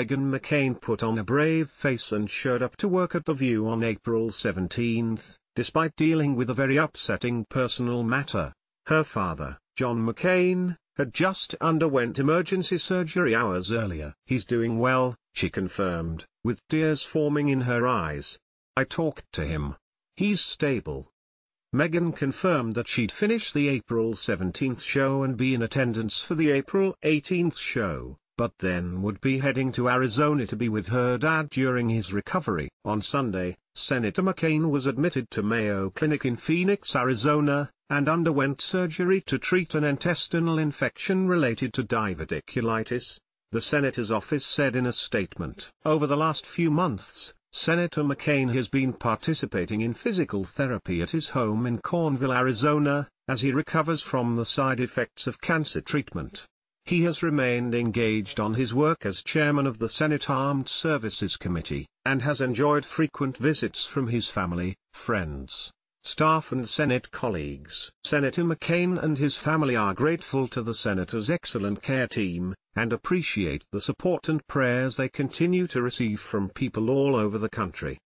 Meghan McCain put on a brave face and showed up to work at The View on April 17, despite dealing with a very upsetting personal matter. Her father, John McCain, had just underwent emergency surgery hours earlier. He's doing well, she confirmed, with tears forming in her eyes. I talked to him. He's stable. Meghan confirmed that she'd finish the April 17 show and be in attendance for the April 18 show, but then would be heading to Arizona to be with her dad during his recovery. On Sunday, Senator McCain was admitted to Mayo Clinic in Phoenix, Arizona, and underwent surgery to treat an intestinal infection related to diverticulitis, the senator's office said in a statement. Over the last few months, Senator McCain has been participating in physical therapy at his home in Cornville, Arizona, as he recovers from the side effects of cancer treatment. He has remained engaged on his work as chairman of the Senate Armed Services Committee, and has enjoyed frequent visits from his family, friends, staff and Senate colleagues. Senator McCain and his family are grateful to the Senator's excellent care team, and appreciate the support and prayers they continue to receive from people all over the country.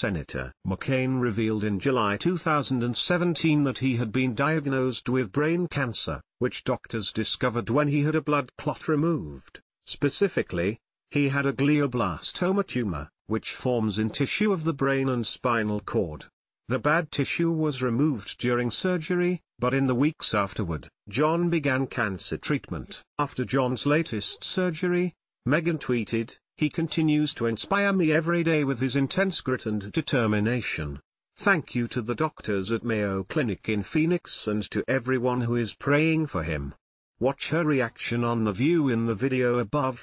Senator McCain revealed in July 2017 that he had been diagnosed with brain cancer, which doctors discovered when he had a blood clot removed. Specifically, he had a glioblastoma tumor, which forms in tissue of the brain and spinal cord. The bad tissue was removed during surgery, but in the weeks afterward, John began cancer treatment. After John's latest surgery, Meghan tweeted, he continues to inspire me every day with his intense grit and determination. Thank you to the doctors at Mayo Clinic in Phoenix and to everyone who is praying for him. Watch her reaction on The View in the video above.